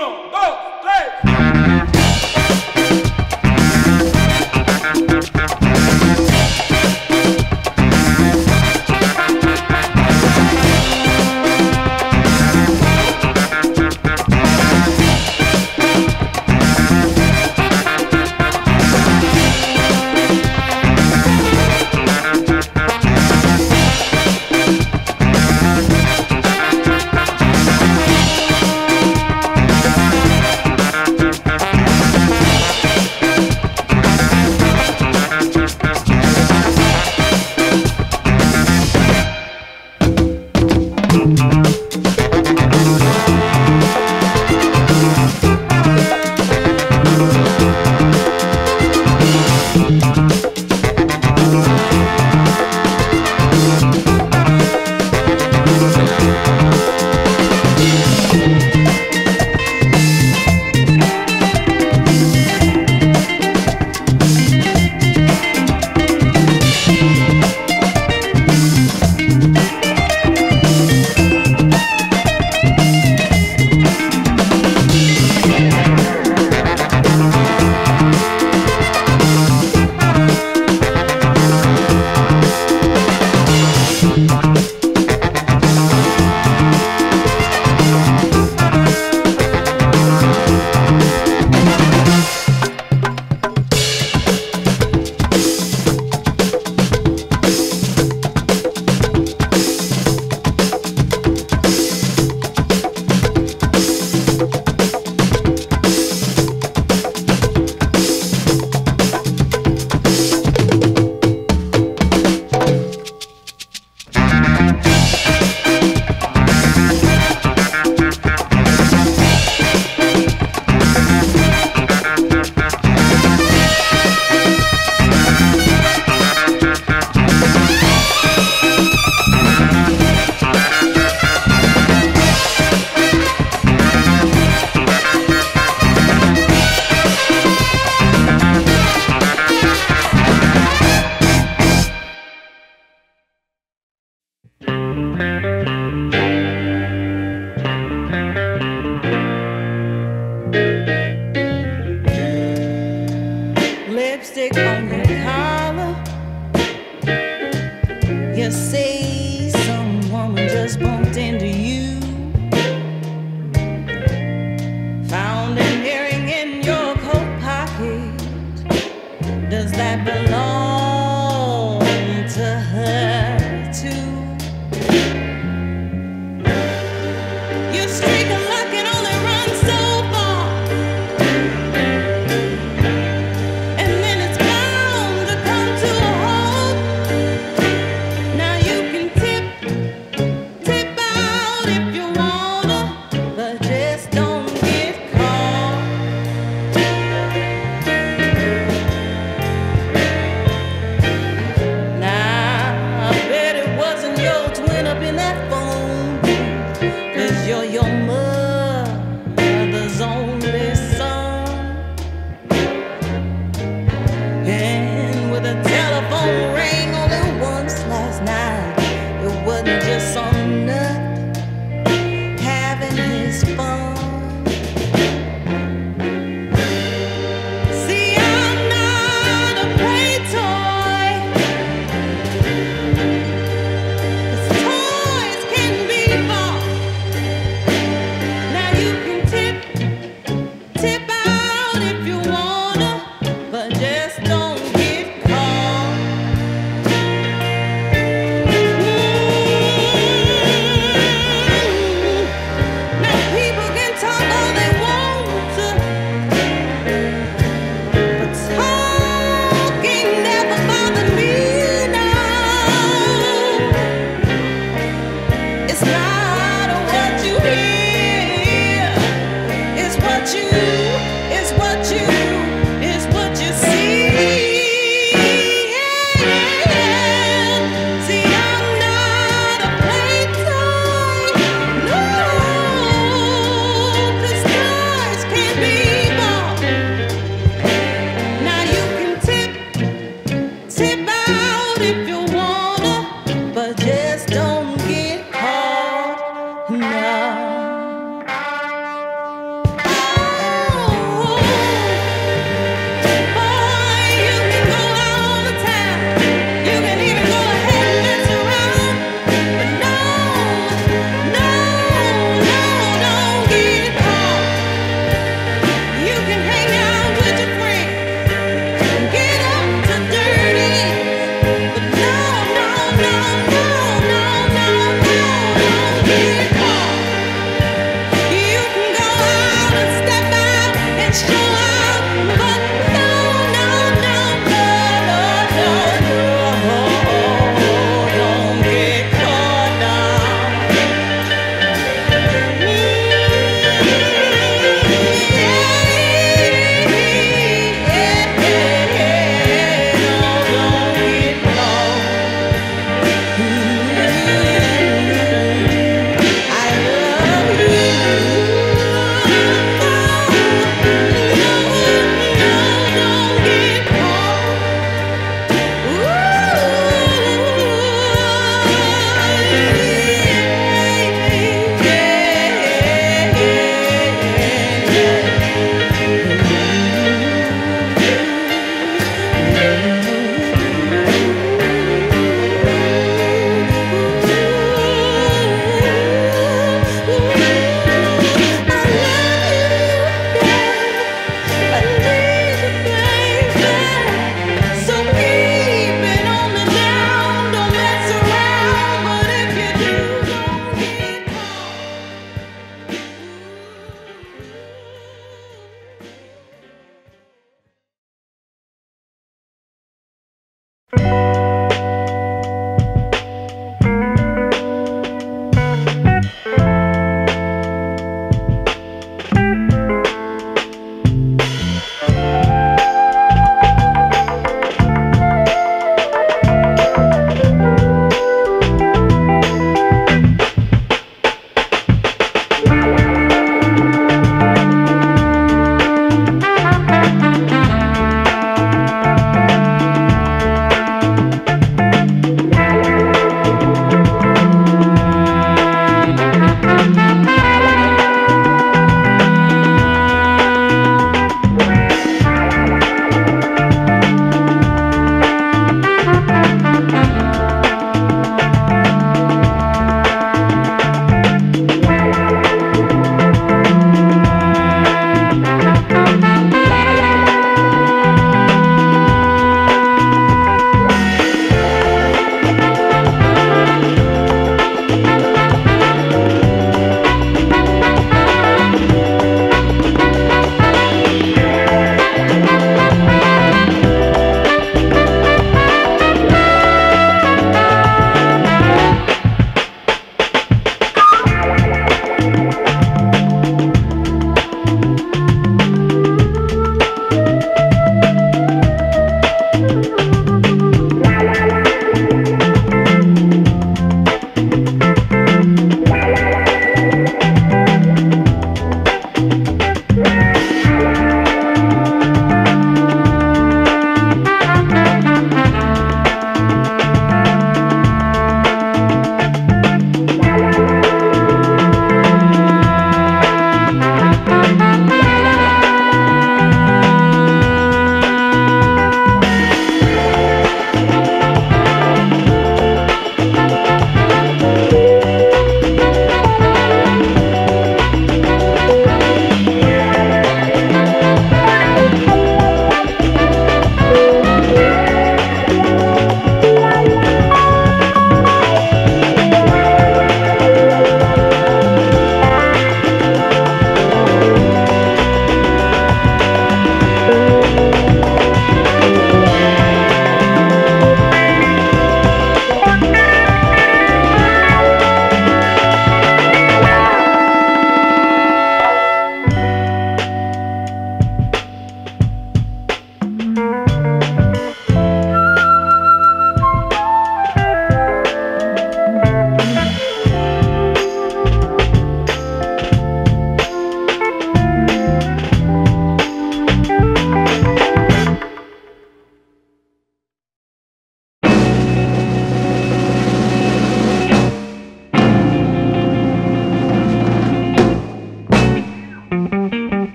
Uno, dos, tres. Now.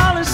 Smile and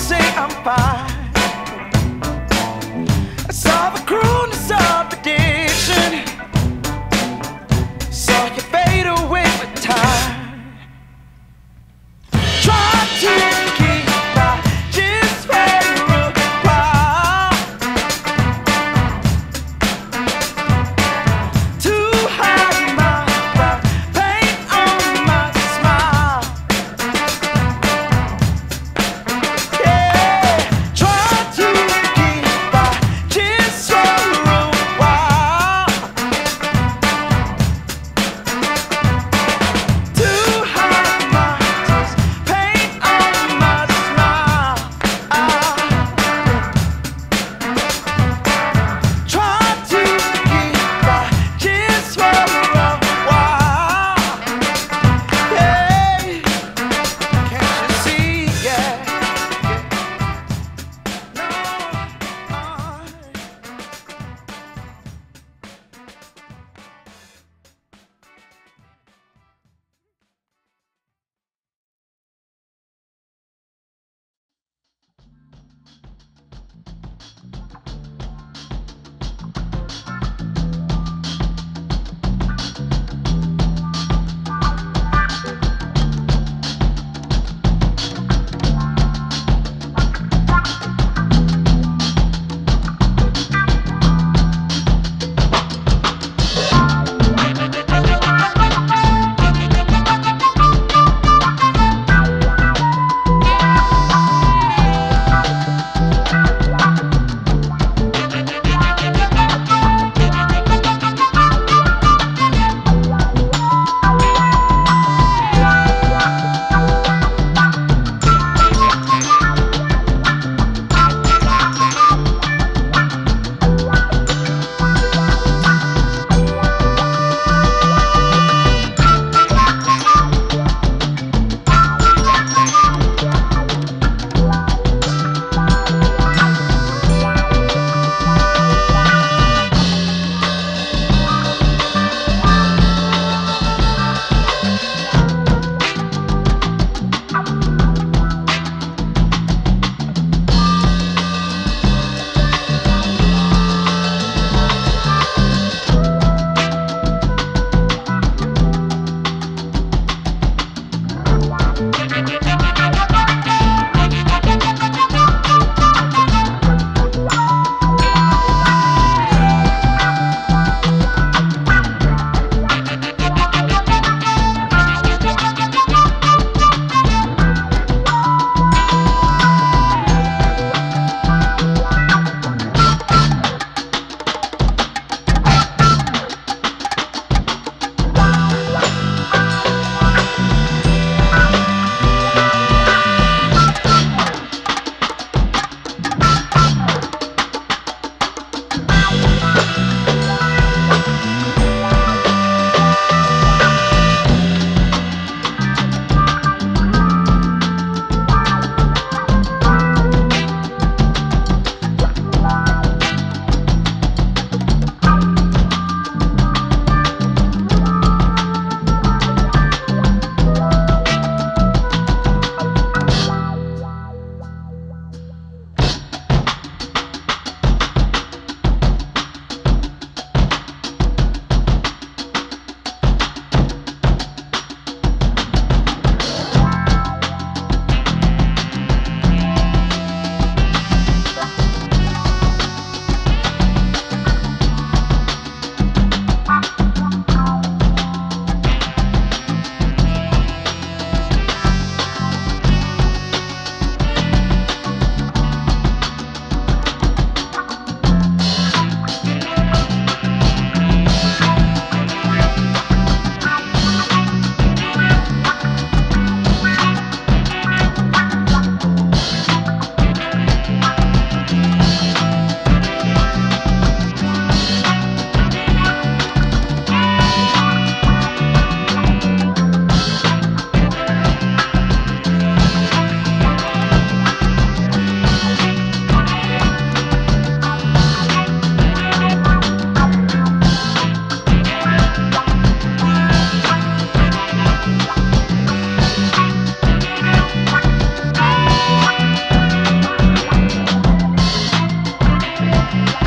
Bye.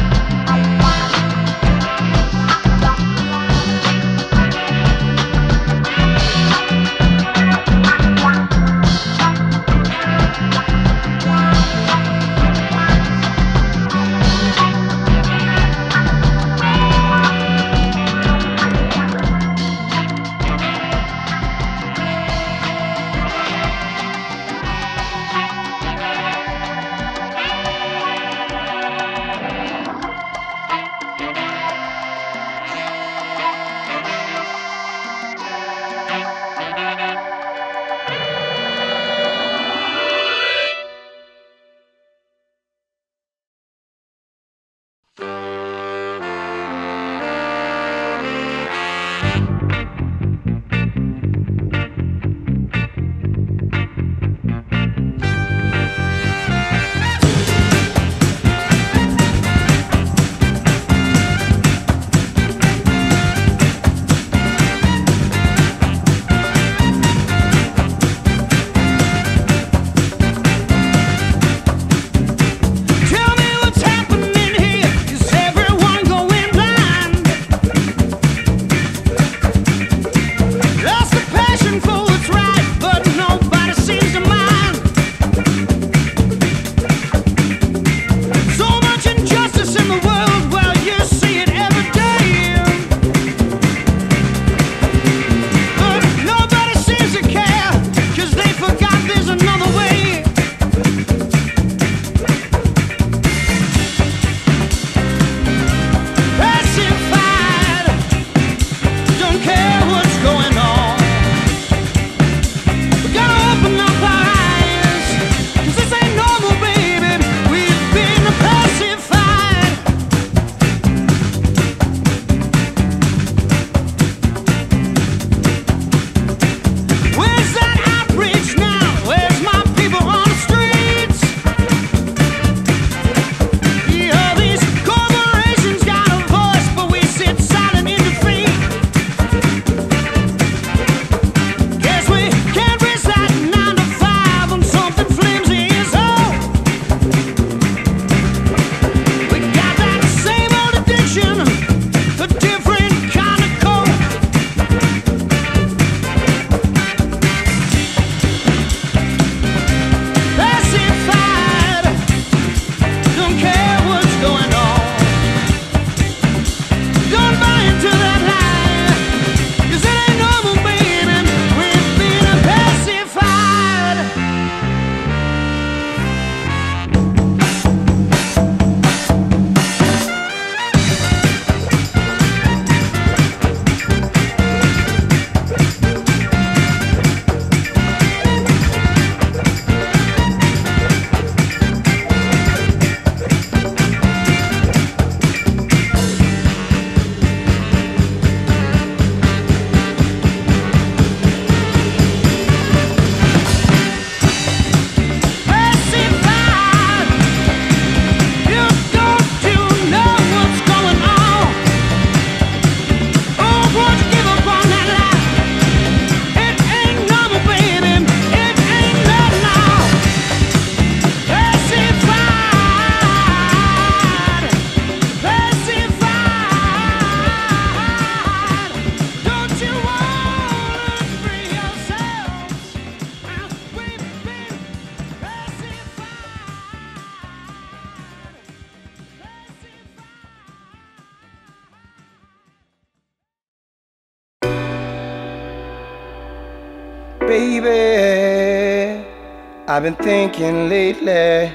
I've been thinking lately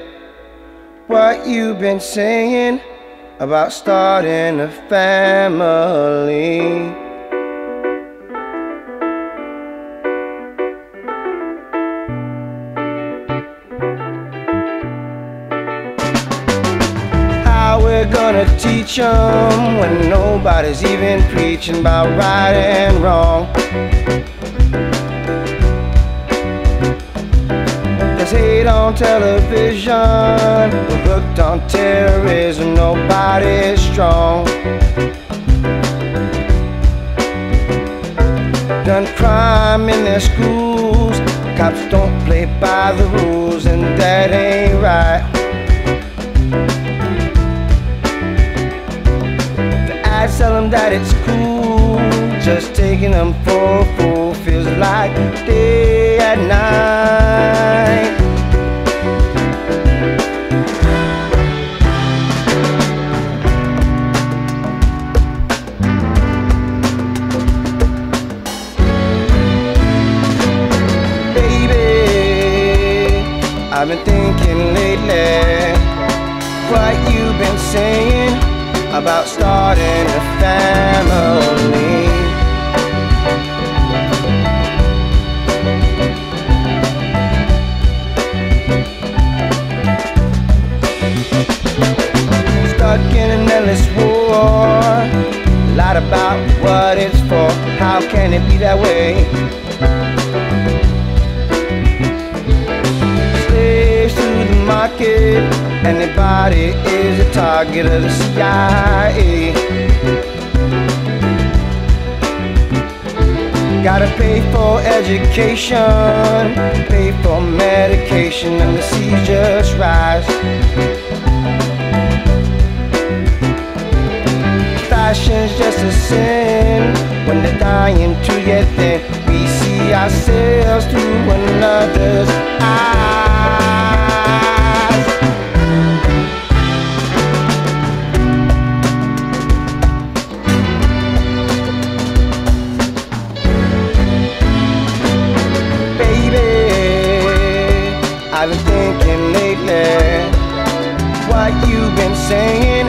what you've been saying about starting a family. How we're gonna teach 'em when nobody's even preaching about right and wrong. On television, we're hooked on terrorism, nobody's strong. Done crime in their schools, cops don't play by the rules, and that ain't right. The ads tell them that it's cool, just taking them for a fool feels like day and night. Saying about starting a family. Stuck in an endless war. Lied about what it's for. How can it be that way? Anybody is a target of the CIA. Gotta pay for education, pay for medication, and the just rise. Fashion's just a sin when they're dying to get thin. We see ourselves through another's eyes. Saying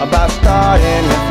about starting.